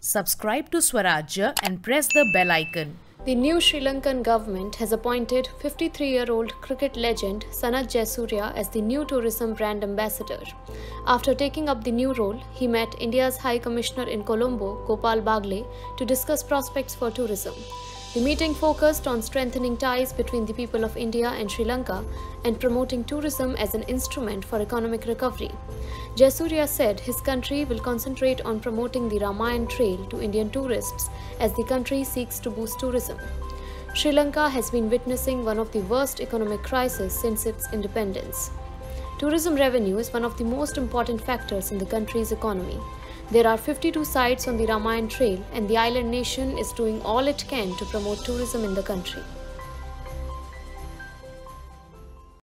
Subscribe to Swarajya and press the bell icon. The new Sri Lankan government has appointed 53 year old cricket legend Sanath Jayasuriya as the new tourism brand ambassador. After taking up the new role, he met India's High Commissioner in Colombo, Gopal Baglay, to discuss prospects for tourism. The meeting focused on strengthening ties between the people of India and Sri Lanka and promoting tourism as an instrument for economic recovery. Jayasuriya said his country will concentrate on promoting the Ramayan Trail to Indian tourists as the country seeks to boost tourism. Sri Lanka has been witnessing one of the worst economic crises since its independence. Tourism revenue is one of the most important factors in the country's economy. There are 52 sites on the Ramayan Trail, and the island nation is doing all it can to promote tourism in the country.